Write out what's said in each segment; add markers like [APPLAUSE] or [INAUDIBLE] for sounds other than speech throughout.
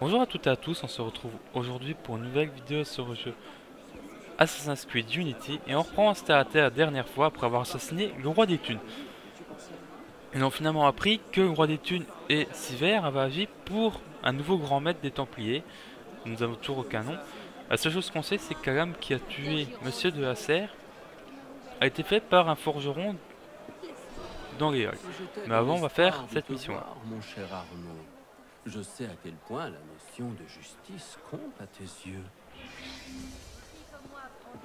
Bonjour à toutes et à tous, on se retrouve aujourd'hui pour une nouvelle vidéo sur le jeu Assassin's Creed Unity et on reprend c'était à terre la dernière fois après avoir assassiné le roi des thunes. Ils ont finalement appris que le roi des thunes et Siver avaient agi pour un nouveau grand maître des Templiers. Nous avons toujours aucun nom. La seule chose qu'on sait c'est que l'homme qui a tué Monsieur de la Serre a été fait par un forgeron dans les halles. Mais avant on va faire cette mission là. Mon cher Arnaud, je sais à quel point la notion de justice compte à tes yeux.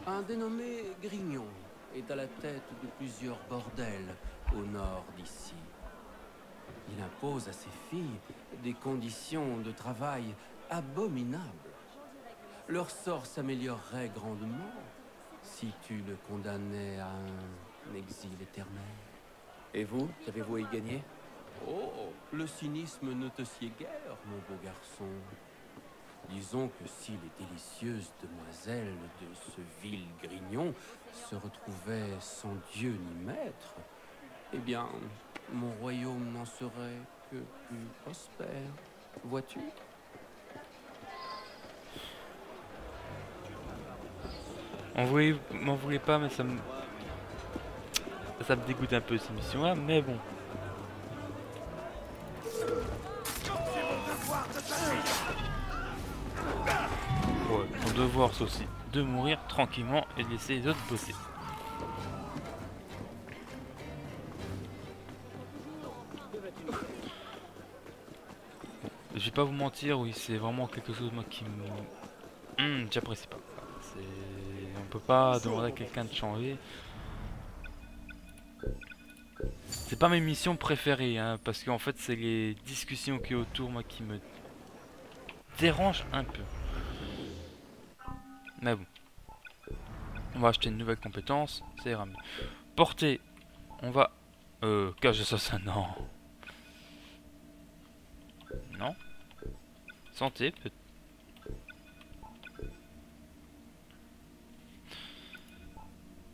Un dénommé Grignon est à la tête de plusieurs bordels au nord d'ici. Il impose à ses filles des conditions de travail abominables. Leur sort s'améliorerait grandement si tu le condamnais à un exil éternel. Et vous, qu'avez-vous à y gagner? Oh, le cynisme ne te sied guère, mon beau garçon. Disons que si les délicieuses demoiselles de ce vil grignon se retrouvaient sans Dieu ni maître, eh bien, mon royaume n'en serait que plus prospère. Vois-tu? On m'en voulait pas, mais ça me, ça me dégoûte un peu cette mission-là, mais bon. De mourir tranquillement et de laisser les autres bosser. Je vais pas vous mentir, oui, c'est vraiment quelque chose moi qui me... Hum, j'apprécie pas. On peut pas demander à quelqu'un de changer. C'est pas mes missions préférées, hein, parce qu'en fait c'est les discussions qui autour moi qui me dérangent un peu. Mais bon. On va acheter une nouvelle compétence, ça ira mieux. Portée, on va... Euh, cage assassin, non. Non. Santé, peut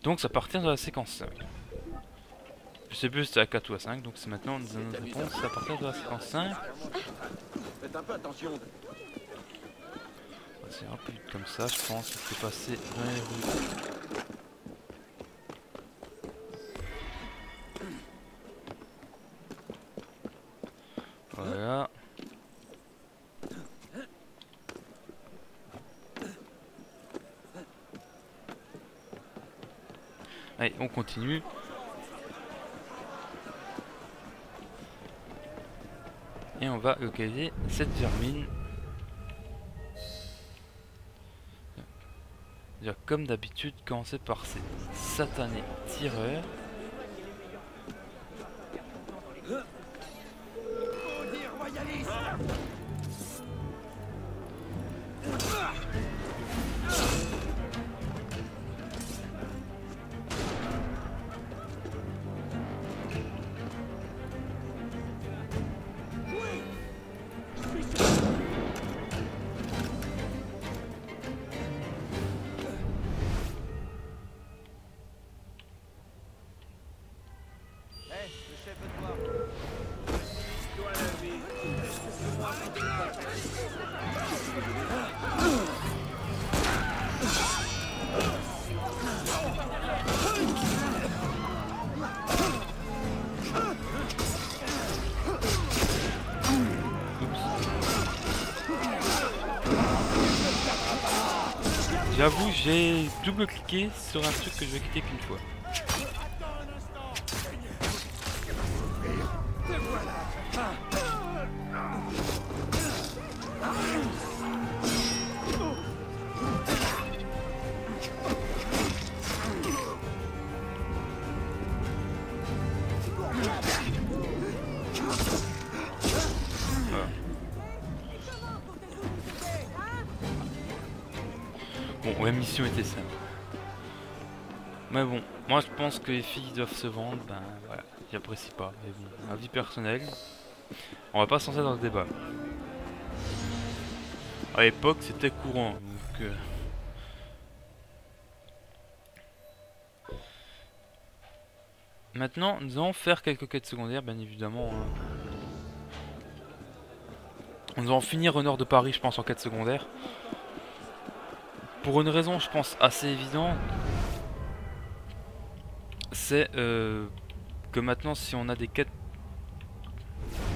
Donc ça partir de la séquence 5. Je sais plus si c'était à 4 ou à 5, donc c'est maintenant une réponse à partir de la séquence 5. Faites un peu attention. C'est un peu comme ça, je pense, c'est passé dans les rues. Voilà. Allez, on continue. Et on va localiser cette vermine. Comme d'habitude, commencer par ces satanés tireurs. J'avoue, j'ai double-cliqué sur un truc que je vais cliquer qu'une fois. Que les filles doivent se vendre, ben voilà, j'apprécie pas. Vie personnelle, on va pas s'en dans le débat. À l'époque, c'était courant. Euh... Maintenant, nous allons faire quelques quêtes secondaires, bien évidemment. hein. Nous allons finir au nord de Paris, je pense, en quête secondaire. Pour une raison, je pense, assez évidente. C'est euh, que maintenant, si on a des quêtes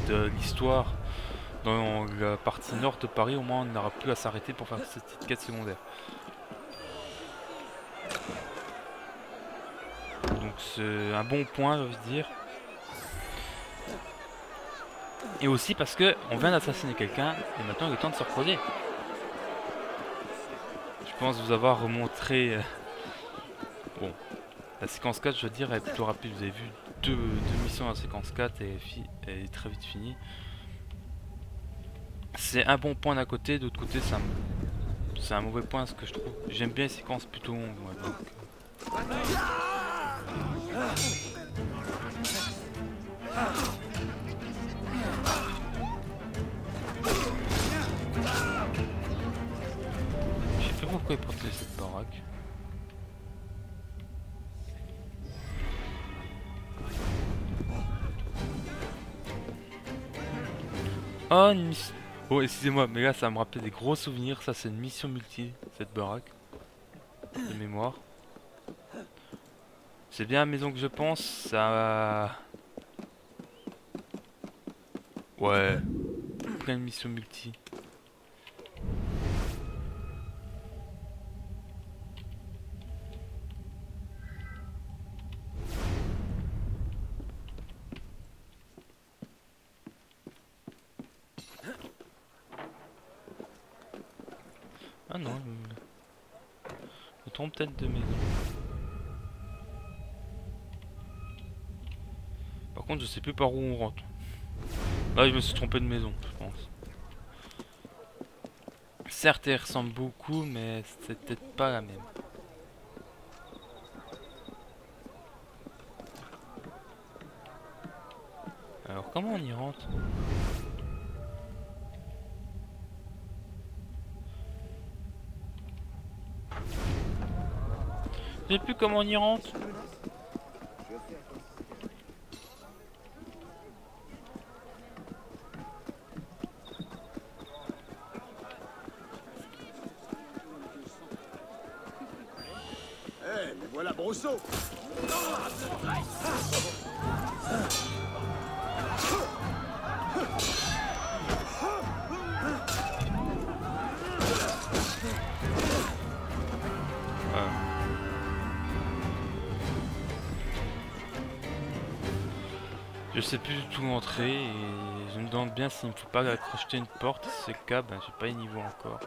de l'histoire dans la partie nord de Paris, au moins on n'aura plus à s'arrêter pour faire cette petite quête secondaire. Donc c'est un bon point, envie de dire. Et aussi parce que on vient d'assassiner quelqu'un et maintenant il est temps de se reposer. Je pense vous avoir remontré... Euh, bon, la séquence 4 je veux dire est plutôt rapide. Vous avez vu deux, missions dans la séquence 4 et est très vite finie. C'est un bon point d'un côté, d'autre côté c'est un, mauvais point ce que je trouve. J'aime bien les séquences plutôt longues. Je sais pas pourquoi il protège cette baraque. Oh, une Oh, excusez-moi, mais là, ça me rappelle des gros souvenirs. Ça, c'est une mission multi, cette baraque. De mémoire. C'est bien la maison que je pense. Ça... Ouais. Plein de missions multi. Ah non, je me trompe peut-être de maison. Par contre, je sais plus par où on rentre. Là, je me suis trompé de maison, je pense. Certes, elle ressemble beaucoup, mais c'est peut-être pas la même. Alors, comment on y rentre? Sais plus comment on y rentre. S'il me faut pas accrocher une porte. C'est le cas, ben j'ai pas les niveaux encore.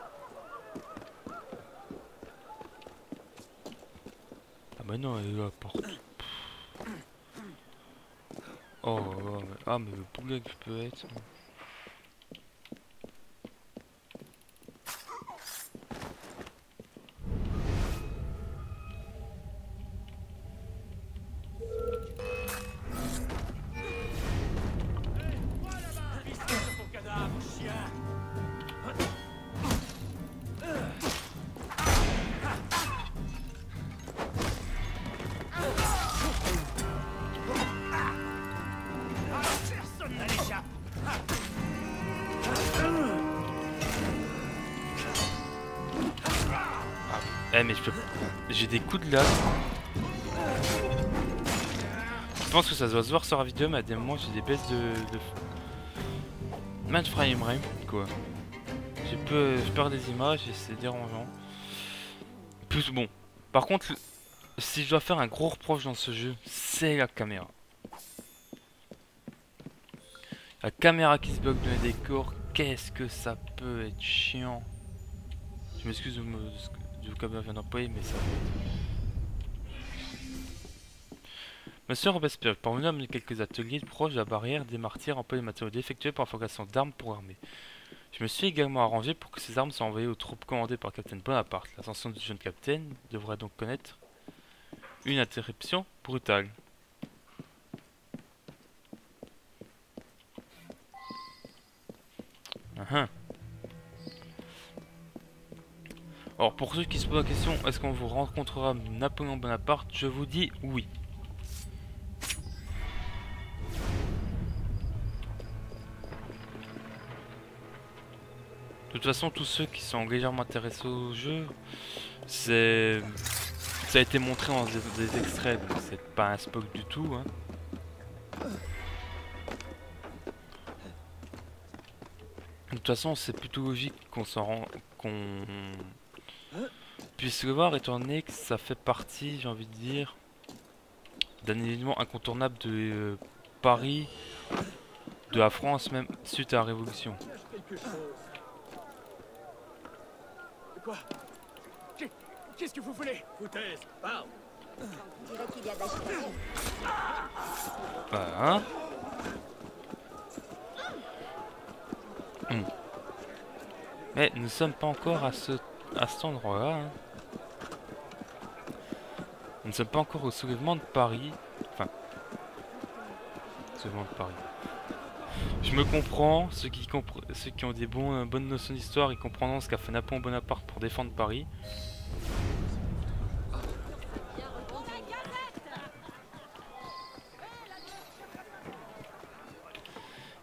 Ah bah non, elle est la porte? Oh, oh mais... ah mais le boulet que je peux être. Eh J'ai. Je pense que ça doit se voir sur la vidéo mais à des moments j'ai des baisses de... de... Frame rate quoi. Je peux... Je perds des images et c'est dérangeant. Plus bon. Par contre, si je dois faire un gros reproche dans ce jeu, c'est la caméra. La caméra qui se bloque dans les décors, qu'est-ce que ça peut être chiant. Je m'excuse du vocabulaire vient d'employer, mais ça Monsieur Robespierre, parvenu à mener quelques ateliers proches de la barrière des martyrs emploie les matériaux défectueux la fabrication d'armes pour armer. Je me suis également arrangé pour que ces armes soient envoyées aux troupes commandées par capitaine Bonaparte. L'ascension du jeune capitaine devrait donc connaître une interruption brutale. Uh -huh. Alors pour ceux qui se posent la question, est-ce qu'on vous rencontrera Napoléon Bonaparte? Je vous dis oui. Toute façon, tous ceux qui sont légèrement intéressés au jeu, c'est... Ça a été montré dans des, extraits, c'est pas un spoil du tout. Hein. De toute façon, c'est plutôt logique qu'on s'en rend... qu'on puisse le voir, étant donné que ça fait partie, j'ai envie de dire, d'un événement incontournable de euh, Paris, de la France même, suite à la Révolution. Quoi Qu'est-ce que vous voulez Foutaise, parle On dirait qu'il y a Voilà. Hmm. Mais nous sommes pas encore à ce à cet endroit-là. Hein. Nous ne sommes pas encore au soulèvement de Paris. Enfin, soulèvement de Paris. Je me comprends, ceux qui, ont des euh, bonnes notions d'histoire, ils comprendront ce qu'a fait Napoléon Bonaparte pour défendre Paris.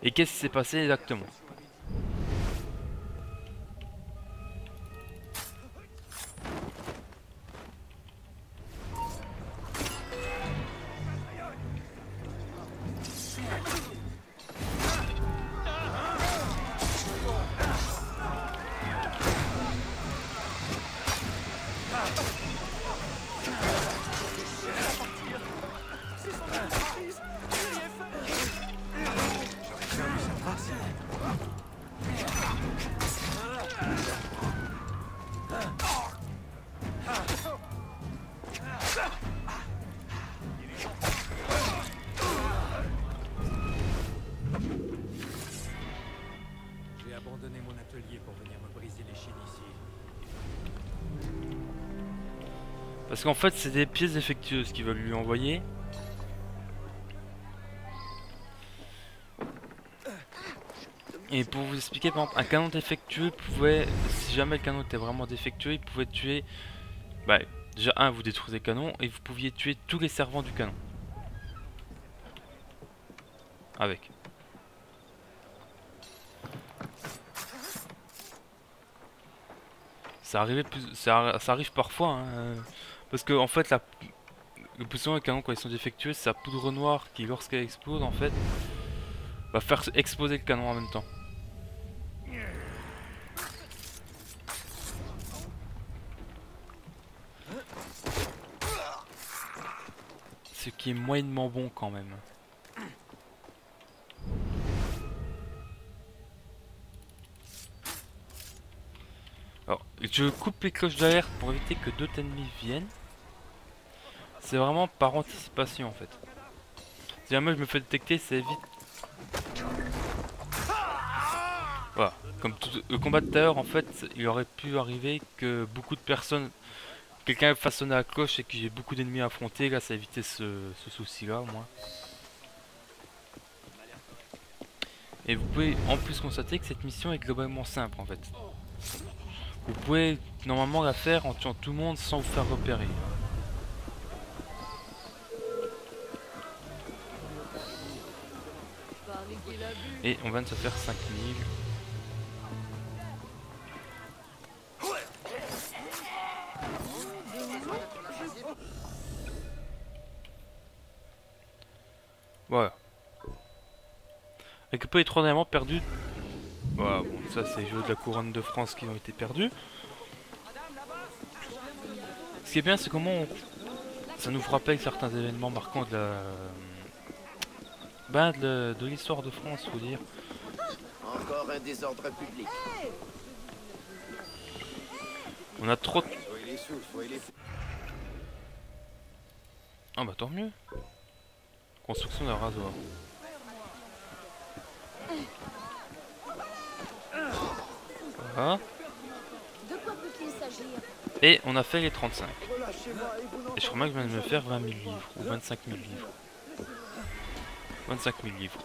Et qu'est-ce qui s'est passé exactement? Qu'en fait, c'est des pièces défectueuses qu'ils veulent lui envoyer. Et pour vous expliquer, par exemple, un canon défectueux pouvait, si jamais le canon était vraiment défectueux, il pouvait tuer, bah, déjà un, vous détruisez le canon, et vous pouviez tuer tous les servants du canon. Avec. Ça, plus, ça, arrive parfois, hein. Parce que en fait, la, le souvent les canons quand ils sont défectueux, c'est la poudre noire qui, lorsqu'elle explose, en fait, va faire exploser le canon en même temps. Ce qui est moyennement bon quand même. Alors, je coupe les cloches d'alerte pour éviter que d'autres ennemis viennent. C'est vraiment par anticipation en fait. Si jamais je me fais détecter, c'est vite. Voilà. Comme tout le combat de en fait, il aurait pu arriver que beaucoup de personnes... Quelqu'un façonné la cloche et que j'ai beaucoup d'ennemis à affronter. Là, ça évité ce, ce souci-là, au moins. Et vous pouvez en plus constater que cette mission est globalement simple, en fait. Vous pouvez normalement la faire en tuant tout le monde sans vous faire repérer. Et on vient de se faire 5000. Voilà. Récupérer trois éléments perdus voilà, bon, ça c'est les jeux de la couronne de France qui ont été perdus. Ce qui est bien, c'est comment ça nous rappelle certains événements marquants de la... Ben, de, l'histoire de France, faut dire. Encore un désordre public. On a trop... Ah bah tant mieux. Construction d'un rasoir. Et on a fait les 35. Et je crois même que je viens de me faire 20 000 livres. Ou 25 000 livres. 25 000 livres.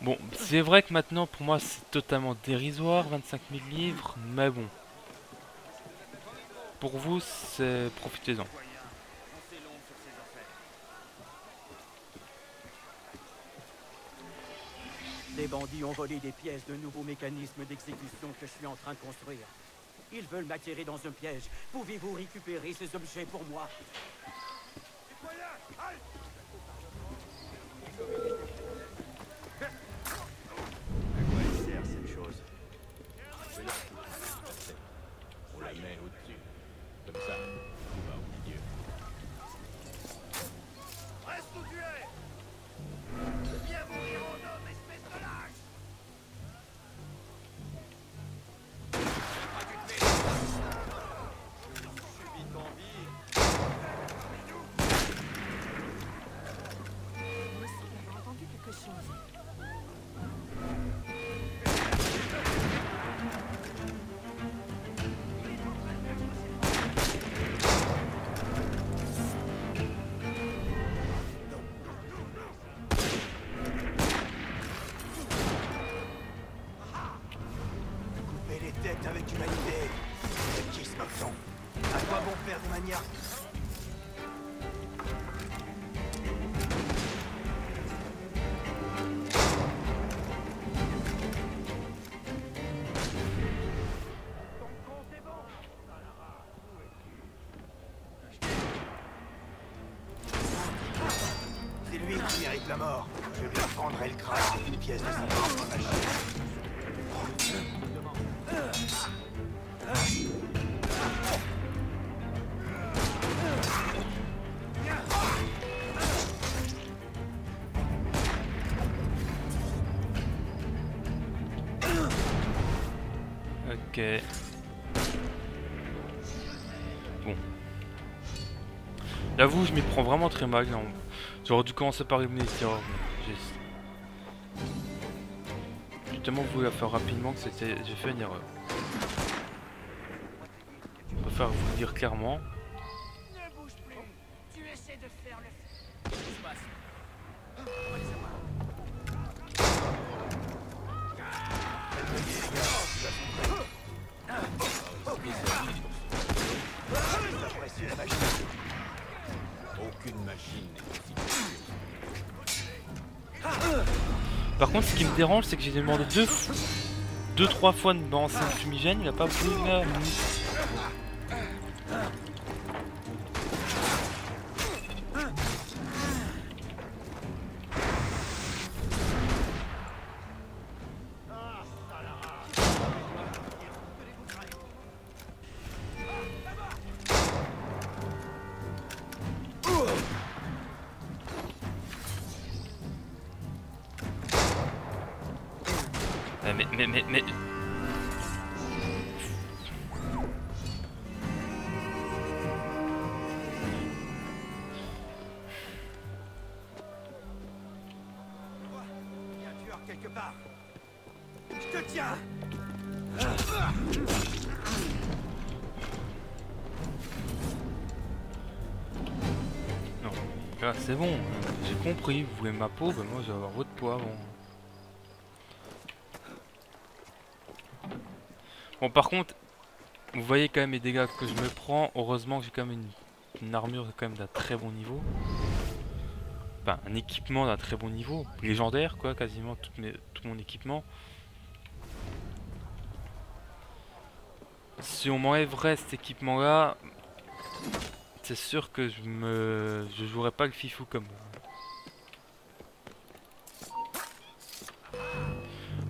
Bon, c'est vrai que maintenant pour moi c'est totalement dérisoire, 25 000 livres, mais bon. Pour vous, c'est profitez-en. Des bandits ont volé des pièces de nouveaux mécanismes d'exécution que je suis en train de construire. Ils veulent m'attirer dans un piège. Pouvez-vous récupérer ces objets pour moi À quoi elle sert cette chose On la met au-dessus. Comme ça, Qui mérite la mort. Je lui prendrai le crâne avec une pièce de sa propre machine. Ok. Bon. J'avoue, je m'y prends vraiment très mal. là. J'aurais dû commencer par éliminer les tireurs. mais J'ai tellement voulu la faire rapidement que c'était. J'ai fait une erreur. Je préfère vous le dire clairement. Ne bouge plus. Tu essaies de faire le... Aucune machine Par contre, ce qui me dérange, c'est que j'ai demandé deux, deux, trois fois de balancer un fumigène, il a pas voulu tiens Non, là c'est bon, j'ai compris, vous voulez ma peau, ben moi je vais avoir votre poids bon. Bon par contre, vous voyez quand même les dégâts que je me prends, heureusement que j'ai quand même une, armure quand même d'un très bon niveau. Enfin, un équipement d'un très bon niveau, légendaire quoi, quasiment tout, mon équipement. Si on m'enlèverait cet équipement là, c'est sûr que je me je jouerais pas le fifou comme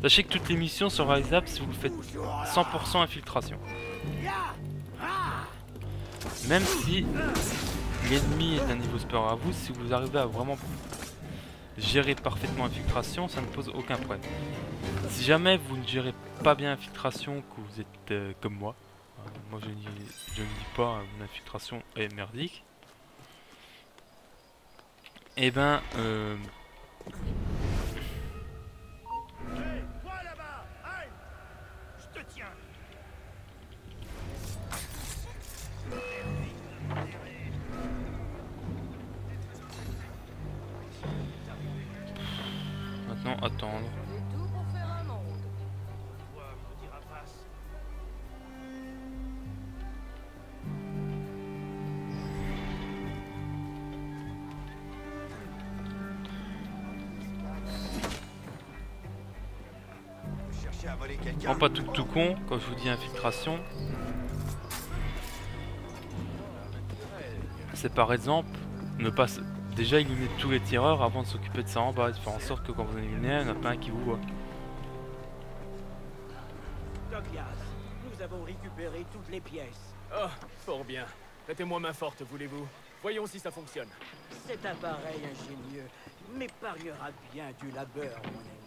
Sachez que toutes les missions sont réalisables si vous faites 100% infiltration. Même si l'ennemi est un niveau supérieur à vous, si vous arrivez à vraiment gérer parfaitement infiltration, ça ne pose aucun problème. Si jamais vous ne gérez pas bien infiltration, que vous êtes euh, comme moi, euh, moi je ne dis, pas euh, infiltration est merdique, et ben quelqu'un Non, pas tout tout con, quand je vous dis infiltration. C'est par exemple ne pas déjà éliminer tous les tireurs avant de s'occuper de ça en bas, de faire en sorte que quand vous en éliminez un, il n'y en a pas un qui vous voit. Douglas, nous avons récupéré toutes les pièces. Oh, fort bien. Prêtez-moi main forte, voulez-vous Voyons si ça fonctionne. Cet appareil ingénieux m'épargnera bien du labeur, mon ami.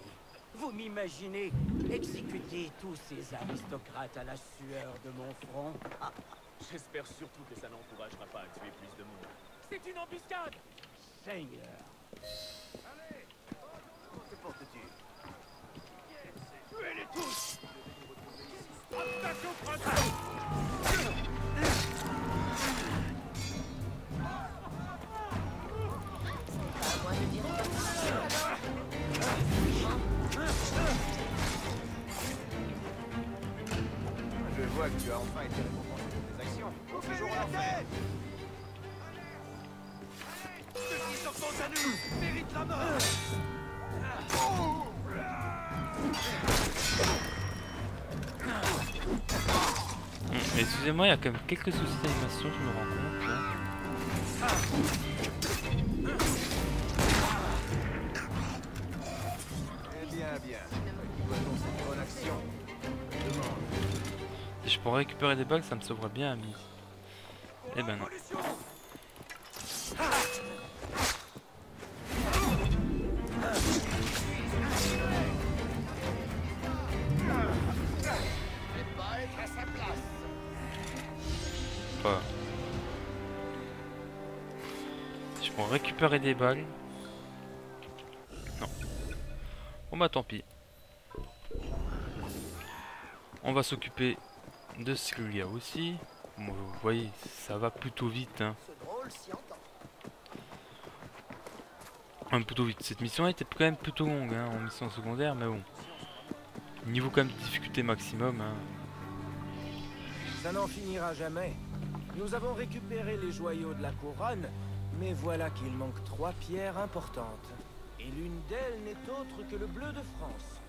Vous m'imaginez exécuter tous ces aristocrates à la sueur de mon front? J'espère surtout que ça n'encouragera pas à tuer plus de monde. C'est une embuscade Seigneur. Que portes-tu? Tuez-les tous. Printemps Je vois que tu as enfin été récompensé de tes actions. Toujours en. La mort Hum, Excusez-moi, il y a quand même quelques soucis d'animation, je me rends compte. Si je pourrais récupérer des balles, ça me sauverait bien, ami. Eh ben non. Si je pourrais récupérer des balles. Non. Bon bah tant pis. On va s'occuper de ce qu'il y a aussi. Vous voyez, ça va plutôt vite. Hein. Plutôt vite. Cette mission était quand même plutôt longue hein, en mission secondaire, mais bon. Niveau quand même de difficulté maximum. Hein. Ça n'en finira jamais. Nous avons récupéré les joyaux de la couronne, mais voilà qu'il manque trois pierres importantes. Et l'une d'elles n'est autre que le bleu de France.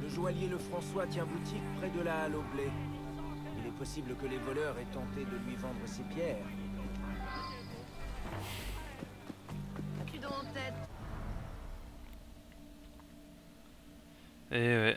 Le joaillier Le François tient boutique près de la halle au blé. Il est possible que les voleurs aient tenté de lui vendre ces pierres. Et ouais.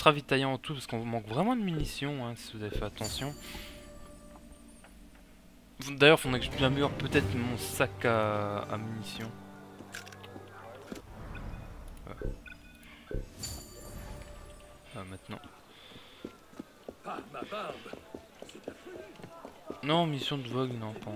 se ravitailler en tout parce qu'on manque vraiment de munitions hein, si vous avez fait attention. D'ailleurs, il faudrait que je améliore peut-être mon sac à, munitions. Ah, maintenant. Non, mission de vogue, non, pas.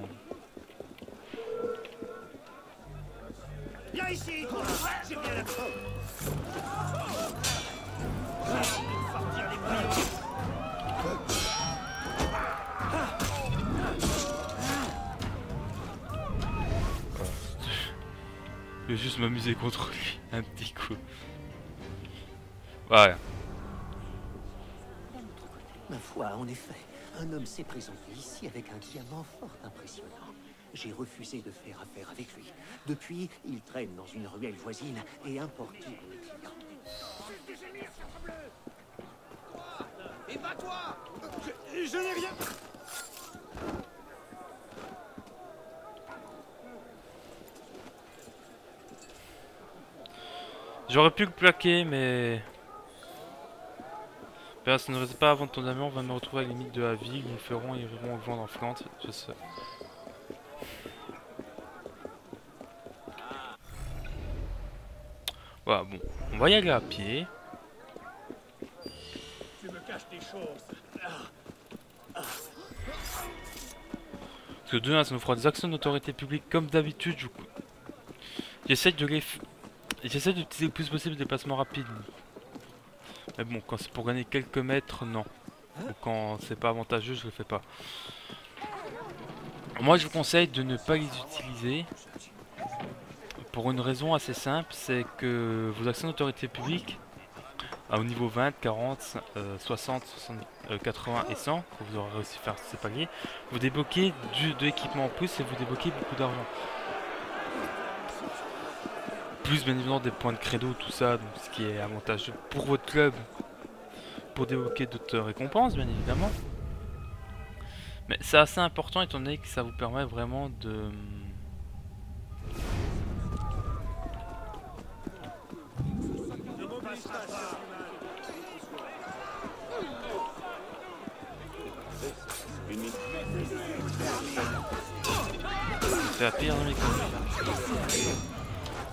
Contre lui, un petit coup. Voilà. Ma foi, en effet, un homme s'est présenté ici avec un diamant fort impressionnant. J'ai refusé de faire affaire avec lui. Depuis, il traîne dans une ruelle voisine et importune les clients. Et pas toi Je, je n'ai rien J'aurais pu le plaquer, mais... Personne ne reste pas avant ton ami, on va me retrouver à la limite de la ville, nous le ferons et irons vendre en Flandre, je sais. Voilà, bon, on va y aller à pied. Tu me caches des choses. Parce que demain, ça nous fera des actions d'autorité publique comme d'habitude. je- J'essaie de les... J'essaie d'utiliser le plus possible des déplacements rapides. Mais bon, quand c'est pour gagner quelques mètres, non. Quand c'est pas avantageux, je le fais pas. Moi, je vous conseille de ne pas les utiliser. Pour une raison assez simple, c'est que vos actions d'autorité publique, au niveau 20, 40, euh, 60, 60, euh, 80 et 100, quand vous aurez réussi à faire ces paliers, vous débloquez du, de l'équipement en plus et vous débloquez beaucoup d'argent. Plus bien évidemment des points de credo, tout ça, donc ce qui est avantageux pour votre club, pour débloquer d'autres récompenses, bien évidemment. Mais c'est assez important étant donné que ça vous permet vraiment de... C'est la pire de mes combats.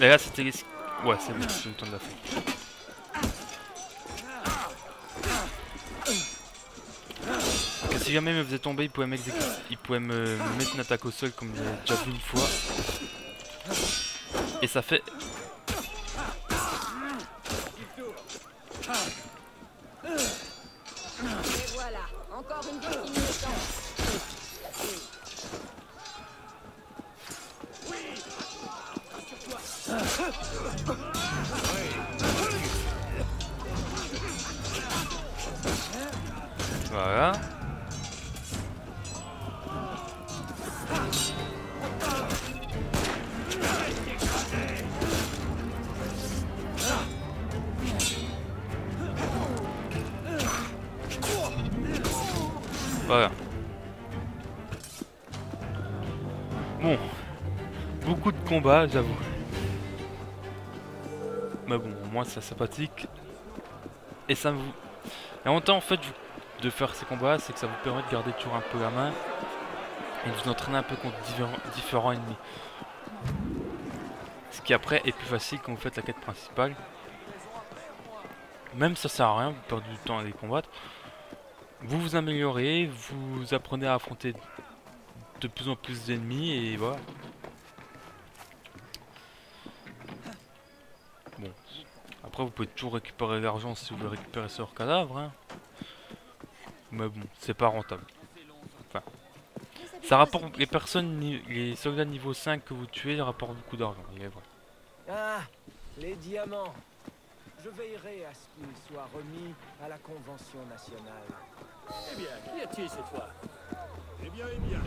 Là, c'était les... Ouais, c'est bon, eu le temps de la que si jamais il me faisait tomber, il pouvait, il pouvait me me mettre une attaque au sol comme j'ai déjà vu une fois. Et ça fait... J'avoue. Mais bon, au moins c'est sympathique. Et ça vous... Et en temps, en fait, de faire ces combats, c'est que ça vous permet de garder toujours un peu la main et de vous entraîner un peu contre différents, différents ennemis. Ce qui après est plus facile quand vous faites la quête principale. Même ça sert à rien, vous perdez du temps à les combattre. Vous vous améliorez, vous apprenez à affronter de plus en plus d'ennemis et voilà. Bon, après vous pouvez toujours récupérer l'argent si vous voulez récupérer sur cadavre. Hein. Mais bon, c'est pas rentable. Enfin, ça rapporte les personnes, les soldats niveau 5 que vous tuez rapportent beaucoup d'argent. il est vrai. Ah, les diamants. Je veillerai à ce qu'ils soient remis à la Convention nationale. Eh bien, qu'y a-t-il cette fois? Eh bien, eh bien.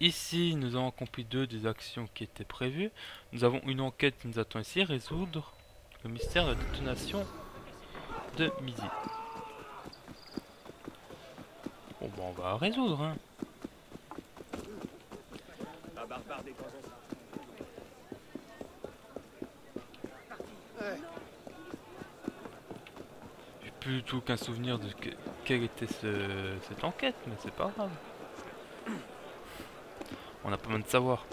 Ici, nous avons accompli deux des actions qui étaient prévues. Nous avons une enquête qui nous attend ici, résoudre le mystère de la détonation de midi. Bon, bah on va résoudre. Hein. J'ai plus tout qu'un souvenir de quelle était cette enquête, mais c'est pas grave. On n'a pas besoin de savoir.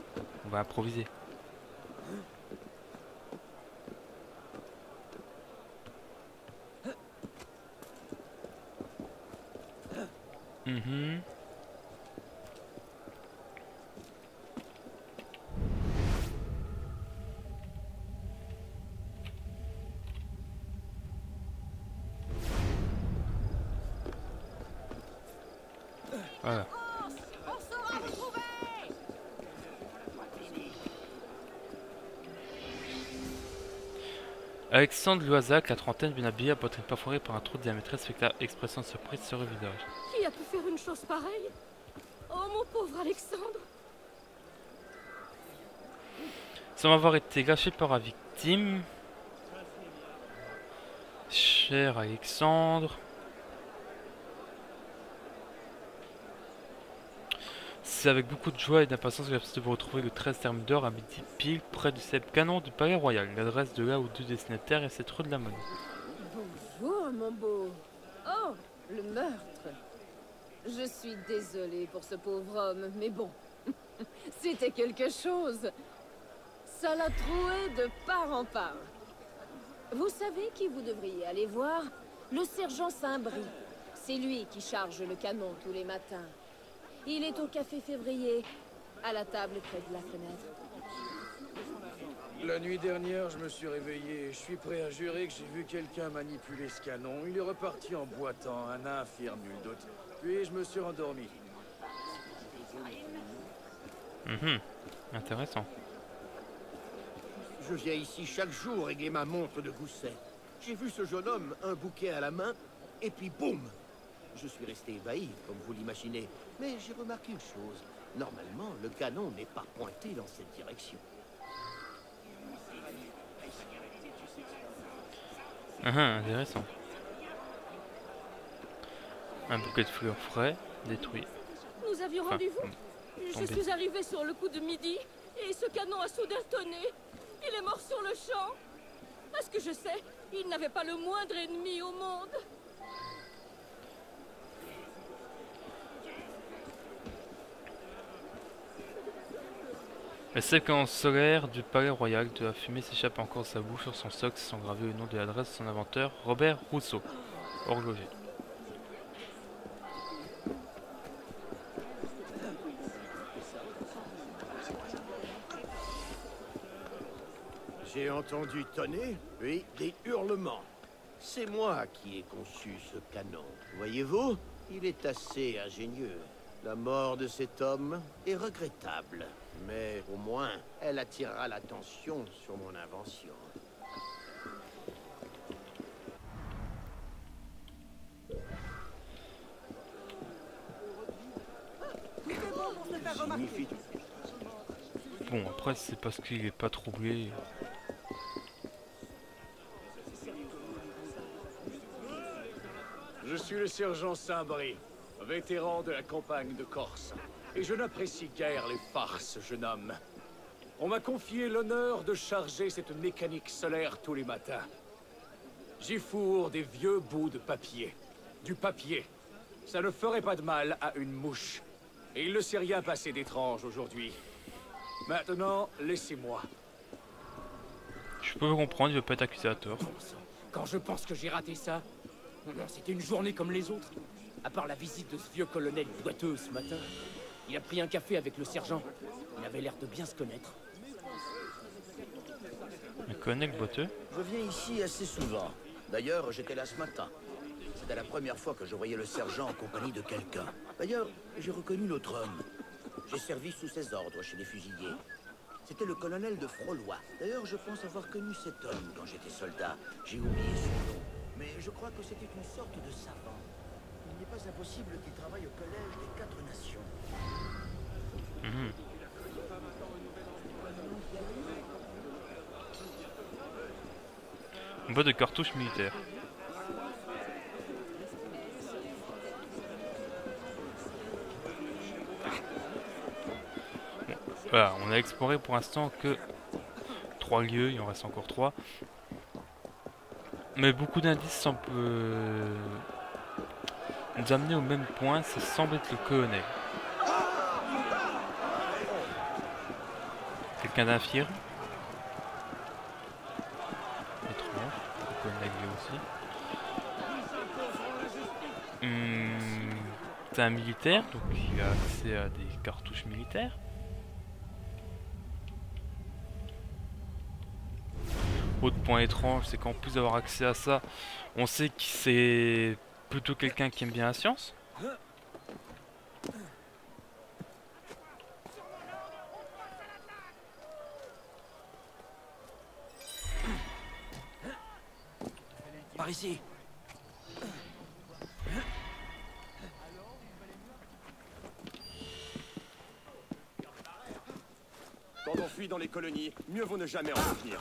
On va improviser. Mhm. Voilà. On saura vous trouver Alexandre Loisac, la trentaine, bien habillé, à poitrine perforée par un trou de diamètre respectable, expression de surprise sur le visage. Qui a pu faire une chose pareille? Oh mon pauvre Alexandre Sans avoir été gâché par la victime. Cher Alexandre. Avec beaucoup de joie et d'impatience que j'ai de vous retrouver le 13 Thermidor à midi pile près du célèbre canon du Palais Royal. L'adresse de là où deux destinataires est cette rue de la Monnaie. Bonjour, mon beau. Oh, le meurtre. Je suis désolée pour ce pauvre homme, mais bon, [LAUGHS] c'était quelque chose. Ça l'a troué de part en part. Vous savez qui vous devriez aller voir? Le sergent Saint-Brie. C'est lui qui charge le canon tous les matins. Il est au café février, à la table près de la fenêtre. La nuit dernière, je me suis réveillé et je suis prêt à jurer que j'ai vu quelqu'un manipuler ce canon. Il est reparti en boitant, un infirme, nul doute. Puis je me suis endormi. Mhm. Intéressant. Je viens ici chaque jour régler ma montre de gousset. J'ai vu ce jeune homme, un bouquet à la main, et puis boum Je suis resté ébahi, comme vous l'imaginez. Mais j'ai remarqué une chose. Normalement, le canon n'est pas pointé dans cette direction. Mhm, intéressant. Un bouquet de fleurs frais, détruit. Nous avions Enfin, rendez-vous Je tombé. suis arrivée sur le coup de midi et ce canon a soudain tonné. Il est mort sur le champ. À ce que je sais, il n'avait pas le moindre ennemi au monde. La séquence solaire du palais royal de la fumée s'échappe encore de sa bouche sur son socle sans graver le nom et l'adresse de son inventeur, Robert Rousseau, horloger. J'ai entendu tonner, puis des hurlements. C'est moi qui ai conçu ce canon. Voyez-vous, il est assez ingénieux. La mort de cet homme est regrettable, mais au moins, elle attirera l'attention sur mon invention. Bon, après, c'est parce qu'il est pas troublé. Je suis le sergent Saint-Brie, vétéran de la campagne de Corse. Et je n'apprécie guère les farces, jeune homme. On m'a confié l'honneur de charger cette mécanique solaire tous les matins. J'y fourre des vieux bouts de papier. Du papier. Ça ne ferait pas de mal à une mouche. Et il ne s'est rien passé d'étrange aujourd'hui. Maintenant, laissez-moi. Je peux comprendre, il veut pas être accusé à tort. Quand je pense que j'ai raté ça, c'était une journée comme les autres. À part la visite de ce vieux colonel boiteux ce matin, il a pris un café avec le sergent. Il avait l'air de bien se connaître. Il connaît le boiteux Je viens ici assez souvent. D'ailleurs, j'étais là ce matin. C'était la première fois que je voyais le sergent en compagnie de quelqu'un. D'ailleurs, j'ai reconnu l'autre homme. J'ai servi sous ses ordres chez les fusiliers. C'était le colonel de Frolois. D'ailleurs, je pense avoir connu cet homme quand j'étais soldat. J'ai oublié son nom. Mais je crois que c'était une sorte de savant. Pas impossible qu'il travaille au collège des quatre nations. Mhm. Boîte de cartouches militaires. Voilà, on a exploré pour l'instant que trois lieux, il en reste encore trois. Mais beaucoup d'indices semblent euh, nous amener au même point, ça semble être le colonel. Quelqu'un d'infirme Étrange, le colonel lui aussi. Hum, C'est un militaire, donc il a accès à des cartouches militaires. Autre point étrange, c'est qu'en plus d'avoir accès à ça, on sait que c'est plutôt quelqu'un qui aime bien la science. Par ici. Quand on fuit dans les colonies, mieux vaut ne jamais en revenir.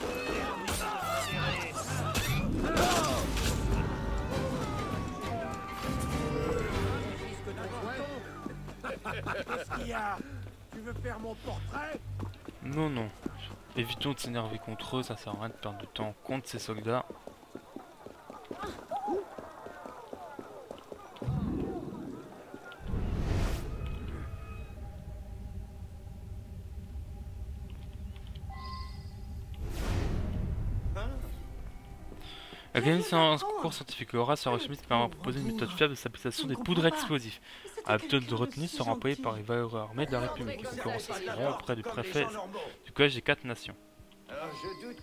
Qu'est-ce qu'il y a? Tu veux faire mon portrait? Non, non. Évitons de s'énerver contre eux, ça sert à rien de perdre du temps contre ces soldats. Organisé en cours scientifique, Horace Smith permet de proposer une méthode fiable de stabilisation des poudres explosives. De retenue sera employée par les valeurs armées de la République. Concurrents s'inscriront auprès du préfet du collège des quatre nations. Alors je doute.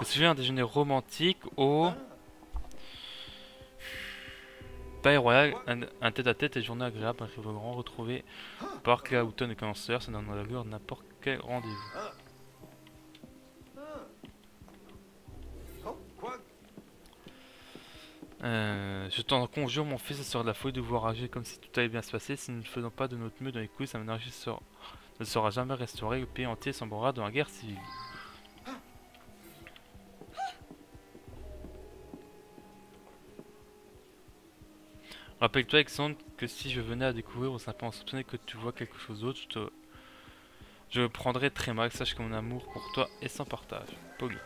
Au sujet d'un déjeuner romantique au Palais Royal, un, un tête-à-tête et journée agréable, un grand retrouvé par Claire Houghton et Cancer, ça donne l'allure n'importe quel rendez-vous. Euh, je t'en conjure, mon fils, ça sera de la folie de voir agir comme si tout allait bien se passer. Si nous ne faisons pas de notre mieux dans les couilles, sa monarchie sera- ne sera jamais restaurée. Le pays entier sombrera dans la guerre civile. Rappelle-toi, Alexandre, que si je venais à découvrir ou simplement soupçonner que tu vois quelque chose d'autre, je te... Prendrais très mal. Sache que mon amour pour toi est sans partage. Poli.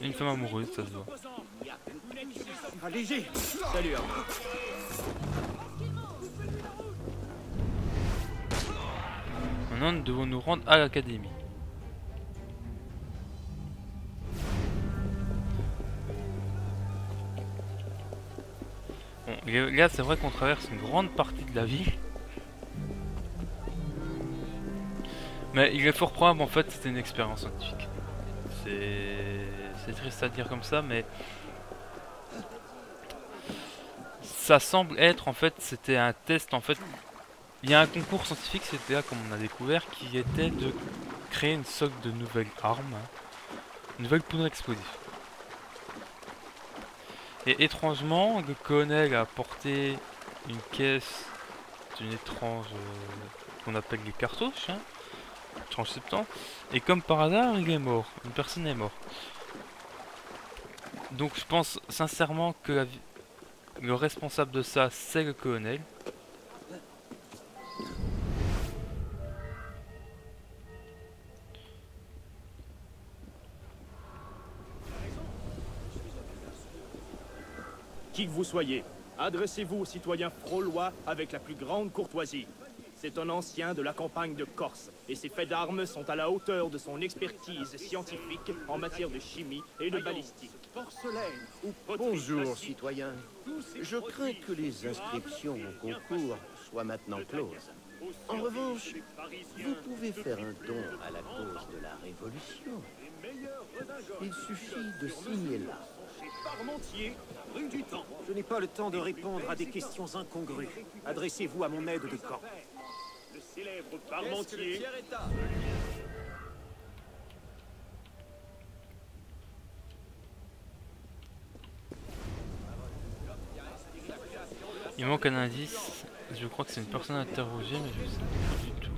Une femme amoureuse, ça se voit. Allez-y Salut, Armand. Maintenant, nous devons nous rendre à l'académie. Bon, là, c'est vrai qu'on traverse une grande partie de la ville. Mais il est fort probable, en fait, c'était une expérience scientifique. C'est... Triste à dire comme ça, mais... Ça semble être, en fait, c'était un test, en fait... Il y a un concours scientifique, c'était là, comme on a découvert, qui était de créer une sorte de nouvelle arme, hein, une nouvelle poudre explosive. Et étrangement, le colonel a apporté une caisse d'une étrange euh, qu'on appelle les cartouches, hein, septembre, et comme par hasard, il est mort. Une personne est morte. Donc je pense sincèrement que le responsable de ça, c'est le colonel. Qui que vous soyez, adressez-vous aux citoyens fraulois avec la plus grande courtoisie. C'est un ancien de la campagne de Corse, et ses faits d'armes sont à la hauteur de son expertise scientifique en matière de chimie et de balistique. Porcelaine ou Bonjour, citoyens. Je crains que les inscriptions au concours soient maintenant closes. En revanche, vous pouvez faire un don à la cause de la Révolution. Il suffit de signer là. Je n'ai pas le temps de répondre à des questions incongrues. Adressez-vous à mon aide de camp. Célèbre Parmentier. Il manque un indice. Je crois que c'est une personne interrogée, mais je sais pas du tout.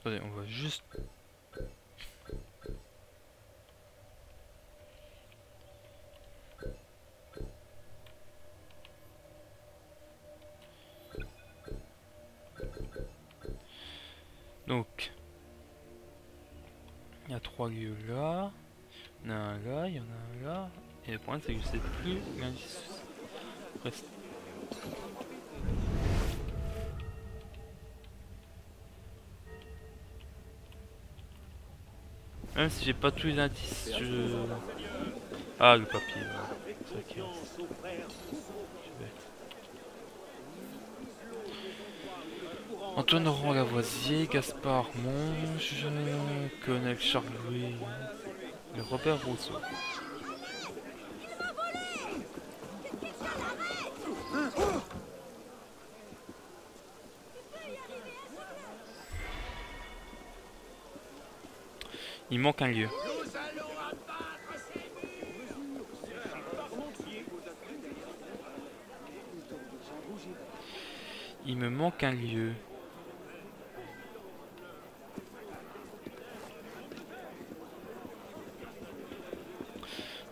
Attendez, on va juste... Donc, il y a trois lieux là, il y en a un là, il y en a un là, et le problème c'est que je sais plus l'indice Même si j'ai pas tous les indices, je... Ah, le papier. Antoine Laurent Lavoisier, Gaspard Monge, Colonel Charles Louis et Robert Rousseau. Il manque un lieu. Il me manque un lieu.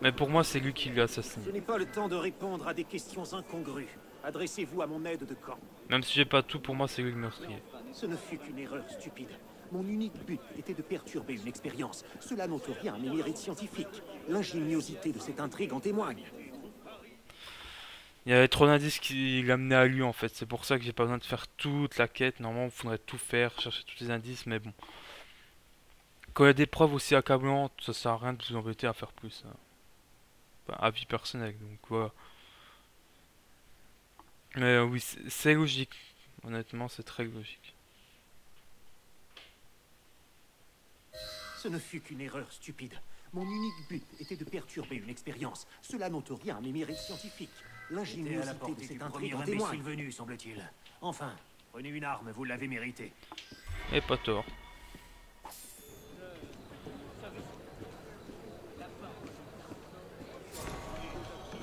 Mais pour moi, c'est lui qui l'a assassiné. Je n'ai pas le temps de répondre à des questions incongrues. Adressez-vous à mon aide de camp. Même si j'ai pas tout, pour moi, c'est lui le meurtrier. Ce ne fut qu'une erreur stupide. Mon unique but était de perturber une expérience. Cela n'ôte rien à mes mérites scientifiques. L'ingéniosité de cette intrigue en témoigne. Il y avait trop d'indices qui l'amenaient à lui en fait. C'est pour ça que j'ai pas besoin de faire toute la quête. Normalement, il faudrait tout faire, chercher tous les indices, mais bon. Quand il y a des preuves aussi accablantes, ça sert à rien de vous embêter à faire plus. hein. Enfin, avis personnel, donc voilà. Mais oui, c'est logique. Honnêtement, c'est très logique. Ce ne fut qu'une erreur stupide. Mon unique but était de perturber une expérience. Cela n'ôte rien à mes mérites scientifiques. L'ingéniosité de cette intrigue en témoigne. venu, semble-t-il. Enfin, prenez une arme, vous l'avez mérité. Et pas tort.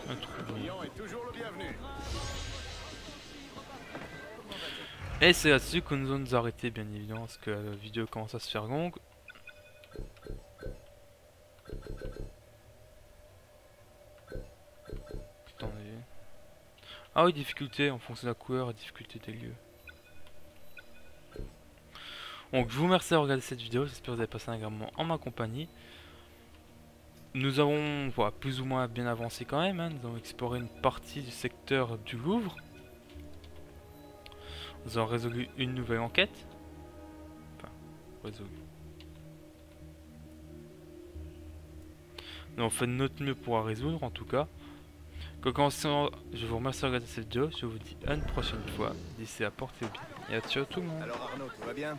Un trou. client est toujours le bienvenu. Et c'est là-dessus que nous allons nous arrêter, bien évidemment, parce que la vidéo commence à se faire longue. Ah oui, difficulté en fonction de la couleur et difficulté des lieux. Donc, je vous remercie d'avoir regardé cette vidéo. J'espère que vous avez passé un agréable moment en ma compagnie. Nous avons voilà, plus ou moins bien avancé quand même. hein. Nous avons exploré une partie du secteur du Louvre. Nous avons résolu une nouvelle enquête. Enfin, résolu. Nous avons fait de notre mieux pour la résoudre en tout cas. Qu'en soit, je vous remercie de regarder cette vidéo. Je vous dis à une prochaine fois. D'ici là, portez-vous bien. Et à ciao tout le monde. Alors Arnaud, tout va bien?